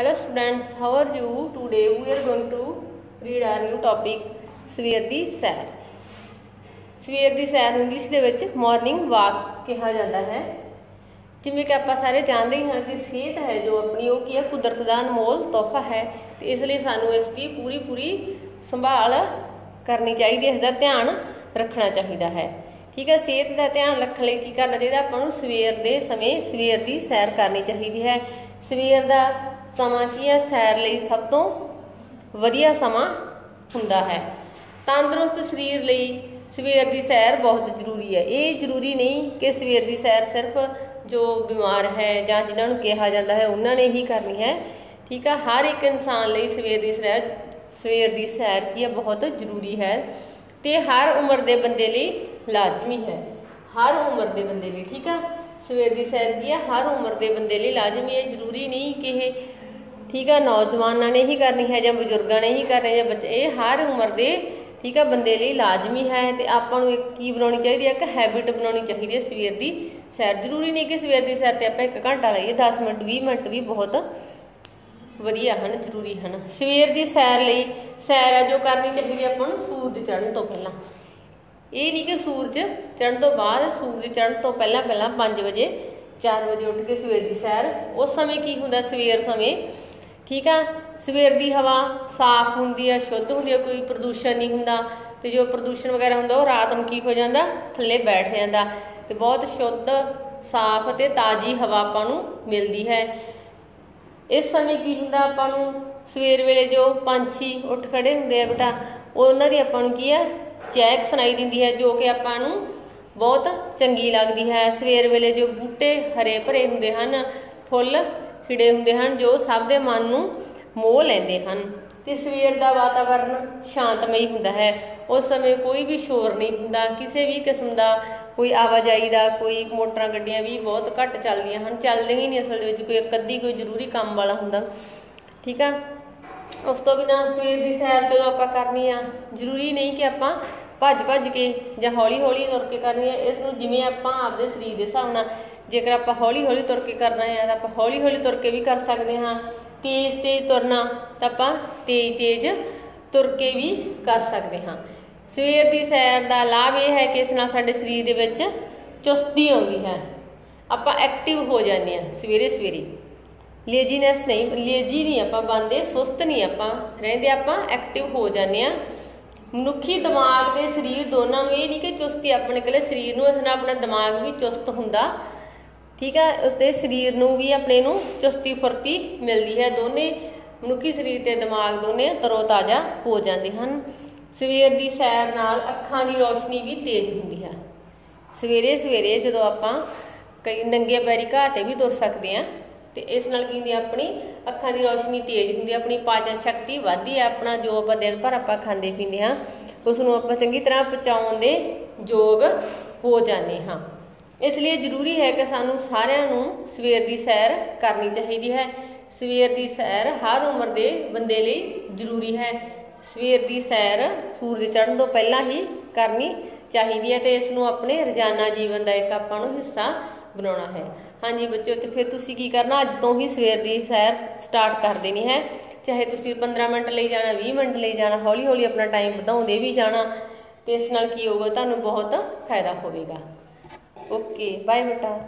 Hello students, how are you? Today we are going to read our new topic ਸਵੇਰ ਦੀ ਸੈਰ ਸਵੇਰ ਦੀ ਸੈਰ ਨੂੰ ਇੰਗਲਿਸ਼ ਦੇ ਵਿੱਚ ਮਾਰਨਿੰਗ ਵਾਕ ਕਿਹਾ ਜਾਂਦਾ ਹੈ। ਜਿਵੇਂ ਕਿ ਆਪਾਂ ਸਾਰੇ ਜਾਣਦੇ ਹੀ ਹਾਂ ਕਿ ਸਿਹਤ ਹੈ ਜੋ ਆਪਣੀ ਉਹ ਕੀ ਹੈ? ਕੁਦਰਤ ਦਾ ਅਨਮੋਲ ਤੋਹਫਾ ਹੈ। ਤੇ ਇਸ ਲਈ ਸਾਨੂੰ ਇਸ ਦੀ ਪੂਰੀ ਪੂਰੀ ਸੰਭਾਲ ਕਰਨੀ ਚਾਹੀਦੀ ਹੈ ਇਸ ਦਾ ਧਿਆਨ ਰੱਖਣਾ ਚਾਹੀਦਾ ਹੈ। ਠੀਕ ਹੈ ਸਿਹਤ ਦਾ ਧਿਆਨ ਰੱਖਣ ਲਈ ਕੀ ਕਰਨਾ ਚਾਹੀਦਾ? ਆਪਾਂ ਨੂੰ ਸਵੇਰ ਦੇ ਸਮੇਂ ਸਵੇਰ ਦੀ ਸੈਰ ਕਰਨੀ ਚਾਹੀਦੀ ਹੈ। ਸਵੇਰ ਦਾ ਸਮਾਂ ਕੀ ਹੈ? ਸੈਰ ਲਈ ਸਭ ਤੋਂ ਵਧੀਆ ਸਮਾਂ ਹੁੰਦਾ ਹੈ। ਤੰਦਰੁਸਤ ਸਰੀਰ ਲਈ ਸਵੇਰ ਦੀ ਸੈਰ ਬਹੁਤ ਜ਼ਰੂਰੀ ਹੈ। ਇਹ ਜ਼ਰੂਰੀ ਨਹੀਂ ਕਿ ਸਵੇਰ ਦੀ ਸੈਰ ਸਿਰਫ ਜੋ ਬਿਮਾਰ ਹੈ ਜਾਂ ਜਿਨ੍ਹਾਂ ਨੂੰ ਕਿਹਾ ਜਾਂਦਾ ਹੈ, ਉਹਨਾਂ ਨੇ ਹੀ ਕਰਨੀ ਹੈ। ਠੀਕ ਆ? ਹਰ ਇੱਕ ਇਨਸਾਨ ਲਈ ਸਵੇਰ ਦੀ ਸੈਰ ਸਵੇਰ ਦੀ ਸੈਰ ਕੀ ਹੈ? ਬਹੁਤ ਜ਼ਰੂਰੀ ਹੈ ਤੇ ਹਰ ਉਮਰ ਦੇ ਬੰਦੇ ਲਈ ਲਾਜ਼ਮੀ ਹੈ। ਹਰ ਉਮਰ ਦੇ ਬੰਦੇ ਲਈ, ਠੀਕ ਆ? ਸਵੇਰ ਦੀ ਸੈਰ ਕੀ ਹੈ? ਹਰ ਉਮਰ ਦੇ ਬੰਦੇ ਲਈ ਲਾਜ਼ਮੀ ਹੈ। ਜ਼ਰੂਰੀ ਨਹੀਂ ਕਿ ਇਹ ਠੀਕ ਆ, ਨੌਜਵਾਨਾਂ ਨੇ ਹੀ ਕਰਨੀ ਹੈ ਜਾਂ ਬਜ਼ੁਰਗਾਂ ਨੇ ਹੀ ਕਰਨੀ ਜਾਂ ਬੱਚੇ, ਇਹ ਹਰ ਉਮਰ ਦੇ ਠੀਕ ਆ, ਬੰਦੇ ਲਈ ਲਾਜ਼ਮੀ ਹੈ ਤੇ ਆਪਾਂ ਨੂੰ ਇੱਕ ਕੀ ਬਣਾਉਣੀ ਚਾਹੀਦੀ ਹੈ? ਇੱਕ ਹੈਬਿਟ ਬਣਾਉਣੀ ਚਾਹੀਦੀ ਹੈ ਸਵੇਰ ਦੀ। ਸੈਰ ਜ਼ਰੂਰੀ ਨਹੀਂ ਕਿ ਸਵੇਰ ਦੀ ਸੈਰ ਤੇ ਆਪਾਂ 1 ਘੰਟਾ ਲਾਈਏ 10 ਮਿੰਟ 20 ਮਿੰਟ ਵੀ ਬਹੁਤ ਵਧੀਆ ਹਨ, ਜ਼ਰੂਰੀ ਹਨ। ਸਵੇਰ ਦੀ ਸੈਰ ਲਈ, ਸੈਰ ਹੈ ਜੋ ਕਰਨੀ ਚਾਹੀਦੀ ਆਪਾਂ ਨੂੰ, ਸੂਰਜ ਚੜ੍ਹਨ ਤੋਂ ਪਹਿਲਾਂ। ਇਹ ਨਹੀਂ ਕਿ ਸੂਰਜ ਚੜ੍ਹਨ ਤੋਂ ਬਾਅਦ, ਸੂਰਜ ਚੜ੍ਹਨ ਤੋਂ ਪਹਿਲਾਂ ਪਹਿਲਾਂ 5 ਵਜੇ 4 ਵਜੇ ਉੱਠ ਕੇ ਸਵੇਰ ਦੀ ਸੈਰ। ਉਸ ਸਮੇਂ ਕੀ ਹੁੰਦਾ? ਸਵੇਰ ਸਮੇਂ ਠੀਕ ਆ? ਸਵੇਰ ਦੀ ਹਵਾ ਸਾਫ਼ ਹੁੰਦੀ ਆ, ਸ਼ੁੱਧ ਹੁੰਦੀ ਆ, ਕੋਈ ਪ੍ਰਦੂਸ਼ਣ ਨਹੀਂ ਹੁੰਦਾ। ਤੇ ਜੋ ਪ੍ਰਦੂਸ਼ਣ ਵਗੈਰਾ ਹੁੰਦਾ, ਉਹ ਰਾਤ ਨੂੰ ਕੀ ਹੋ ਜਾਂਦਾ? ਥੱਲੇ ਬੈਠ ਜਾਂਦਾ। ਤੇ ਬਹੁਤ ਸ਼ੁੱਧ, ਸਾਫ਼ ਤੇ ਤਾਜ਼ੀ ਹਵਾ ਆਪਾਂ ਨੂੰ ਮਿਲਦੀ ਹੈ। ਇਸ ਸਮੇਂ ਕੀ ਹੁੰਦਾ ਆਪਾਂ ਨੂੰ? ਸਵੇਰ ਵੇਲੇ ਜੋ ਪੰਛੀ ਉੱਠ ਖੜੇ ਹੁੰਦੇ ਆ ਬੇਟਾ, ਉਹਨਾਂ ਦੀ ਆਪਾਂ ਨੂੰ ਕੀ ਹੈ ਚਹਿਕ ਸੁਣਾਈ ਦਿੰਦੀ ਹੈ, ਜੋ ਕਿ ਆਪਾਂ ਨੂੰ ਬਹੁਤ ਚੰਗੀ ਲੱਗਦੀ ਹੈ। ਸਵੇਰ ਵੇਲੇ ਜੋ ਬੂਟੇ ਹਰੇ ਭਰੇ ਹੁੰਦੇ ਹਨ, ਫੁੱਲ ਖਿੜੇ ਹੁੰਦੇ ਹਨ, ਜੋ ਸਭ ਦੇ ਮਨ ਨੂੰ ਮੋਹ ਲੈਂਦੇ ਹਨ। ਤੇ ਸਵੇਰ ਦਾ ਵਾਤਾਵਰਨ ਸ਼ਾਂਤਮਈ ਹੁੰਦਾ ਹੈ। ਉਸ ਸਮੇਂ ਕੋਈ ਵੀ ਸ਼ੋਰ ਨਹੀਂ ਹੁੰਦਾ। ਕਿਸੇ ਵੀ ਕਿਸਮ ਦਾ ਕੋਈ ਆਵਾਜਾਈ ਦਾ, ਕੋਈ ਮੋਟਰਾਂ ਗੱਡੀਆਂ ਵੀ ਬਹੁਤ ਘੱਟ ਚੱਲਦੀਆਂ ਹਨ। ਚੱਲਦੀਆਂ ਹੀ ਨਹੀਂ ਅਸਲ ਦੇ ਵਿੱਚ ਕੋਈ ਇੱਕ ਅੱਧੀ ਕੋਈ ਜ਼ਰੂਰੀ ਕੰਮ ਵਾਲਾ ਹੁੰਦਾ। ਠੀਕ ਆ? ਉਸ ਤੋਂ ਬਿਨਾ ਸਵੇਰ ਦੀ ਸੈਰ ਜਦੋਂ ਆਪਾਂ ਕਰਨੀ ਆ, ਜ਼ਰੂਰੀ ਨਹੀਂ ਕਿ ਆਪਾਂ ਭੱਜ ਭੱਜ ਕੇ ਜਾਂ ਹੌਲੀ ਹੌਲੀ ਤੁਰ ਕੇ ਕਰਨੀ ਹੈ ਇਸ ਨੂੰ ਜਿਵੇਂ ਆਪਾਂ ਆਪਦੇ ਸਰੀਰ ਦੇ ਹਿਸਾਬ ਨਾਲ ਜੇਕਰ ਆਪਾਂ ਹੌਲੀ ਹੌਲੀ ਤੁਰ ਕੇ ਕਰਨਾ ਹੈ ਤਾਂ ਆਪਾਂ ਹੌਲੀ ਹੌਲੀ ਤੁਰ ਕੇ ਵੀ ਕਰ ਸਕਦੇ ਹਾਂ। ਤੇਜ਼ ਤੇਜ਼ ਤੁਰਨਾ ਤਾਂ ਆਪਾਂ ਤੇਜ਼ ਤੇਜ਼ ਤੁਰ ਕੇ ਵੀ ਕਰ ਸਕਦੇ ਹਾਂ। ਸਵੇਰ ਦੀ ਸੈਰ ਦਾ ਲਾਭ ਇਹ ਹੈ ਕਿ ਇਸ ਨਾਲ ਸਾਡੇ ਸਰੀਰ ਦੇ ਵਿੱਚ ਚੁਸਤੀ ਆਉਂਦੀ ਹੈ। ਆਪਾਂ ਐਕਟਿਵ ਹੋ ਜਾਂਦੇ ਹਾਂ ਸਵੇਰੇ ਸਵੇਰੇ। ਲੇਜੀਨੈਸ ਨਹੀਂ ਲੇਜੀ ਨਹੀਂ ਆਪਾਂ ਬੰਦੇ ਸੁਸਤ ਨਹੀਂ ਆਪਾਂ ਰਹਿੰਦੇ, ਆਪਾਂ ਐਕਟਿਵ ਹੋ ਜਾਂਦੇ ਹਾਂ। ਮਨੁੱਖੀ ਦਿਮਾਗ ਤੇ ਸਰੀਰ ਦੋਨਾਂ ਨੂੰ ਇਹ ਨਹੀਂ ਕਿ ਚੁਸਤੀ ਆਪਣੇ ਕੋਲੇ ਸਰੀਰ ਨੂੰ ਇਸ ਨਾਲ ਆਪਣਾ ਦਿਮਾਗ ਵੀ ਚੁਸਤ ਹੁੰਦਾ ਠੀਕ ਹੈ ਉਸ ਉਸਦੇ ਸਰੀਰ ਨੂੰ ਵੀ ਆਪਣੇ ਨੂੰ ਚੁਸਤੀ ਫੁਰਤੀ ਮਿਲਦੀ ਹੈ। ਦੋਨੇ ਮਨੁੱਖੀ ਸਰੀਰ ਤੇ ਦਿਮਾਗ ਦੋਨੇ ਤਰੋਤਾਜ਼ਾ ਹੋ ਜਾਂਦੇ ਹਨ। ਸਵੇਰ ਦੀ ਸੈਰ ਨਾਲ ਅੱਖਾਂ ਦੀ ਰੋਸ਼ਨੀ ਵੀ ਤੇਜ਼ ਹੁੰਦੀ ਹੈ। ਸਵੇਰੇ ਸਵੇਰੇ ਜਦੋਂ ਆਪਾਂ ਕਈ ਨੰਗੇ ਪੈਰੀ ਘਾਹ ਤੇ ਵੀ ਤੁਰ ਸਕਦੇ ਆ ਤੇ ਇਸ ਨਾਲ ਕੀ ਹੁੰਦੀ ਆਪਣੀ ਅੱਖਾਂ ਦੀ ਰੋਸ਼ਨੀ ਤੇਜ਼ ਹੁੰਦੀ ਆਪਣੀ ਪਾਚਨ ਸ਼ਕਤੀ ਵਧਦੀ ਹੈ, ਆਪਣਾ ਜੋ ਆਪਾਂ ਦਿਨ ਭਰ ਆਪਾਂ ਖਾਂਦੇ ਪੀਂਦੇ ਹਾਂ ਉਸ ਨੂੰ ਆਪਾਂ ਚੰਗੀ ਤਰ੍ਹਾਂ ਪਚਾਉਣ ਦੇ ਯੋਗ ਹੋ ਜਾਂਦੇ ਹਾਂ। ਇਸ ਲਈ ਜ਼ਰੂਰੀ ਹੈ ਕਿ ਸਾਨੂੰ ਸਾਰਿਆਂ ਨੂੰ ਸਵੇਰ ਦੀ ਸੈਰ ਕਰਨੀ ਚਾਹੀਦੀ ਹੈ। ਸਵੇਰ ਦੀ ਸੈਰ ਹਰ ਉਮਰ ਦੇ ਬੰਦੇ ਲਈ ਜ਼ਰੂਰੀ ਹੈ। ਸਵੇਰ ਦੀ ਸੈਰ ਸੂਰਜ ਚੜ੍ਹਨ ਤੋਂ ਪਹਿਲਾਂ ਹੀ ਕਰਨੀ ਚਾਹੀਦੀ ਹੈ ਤੇ ਇਸ ਨੂੰ ਆਪਣੇ ਰੋਜ਼ਾਨਾ ਜੀਵਨ ਦਾ ਇੱਕ ਆਪਾਂ ਨੂੰ ਹਿੱਸਾ ਬਣਾਉਣਾ ਹੈ। ਹਾਂਜੀ ਬੱਚਿਓ ਤੇ ਫਿਰ ਤੁਸੀਂ ਕੀ ਕਰਨਾ? ਅੱਜ ਤੋਂ ਹੀ ਸਵੇਰ ਦੀ ਸੈਰ ਸਟਾਰਟ ਕਰ ਦੇਣੀ ਹੈ। ਚਾਹੇ ਤੁਸੀਂ 15 ਮਿੰਟ ਲਈ ਜਾਣਾ 20 ਮਿੰਟ ਲਈ ਜਾਣਾ ਹੌਲੀ ਹੌਲੀ ਆਪਣਾ ਟਾਈਮ ਵਧਾਉਂਦੇ ਵੀ ਜਾਣਾ, ਤੇ ਇਸ ਨਾਲ ਕੀ ਹੋਊਗਾ? ਤੁਹਾਨੂੰ ਬਹੁਤ ਫਾਇਦਾ ਹੋਵੇਗਾ। ਓਕੇ ਬਾਏ ਬੇਟਾ।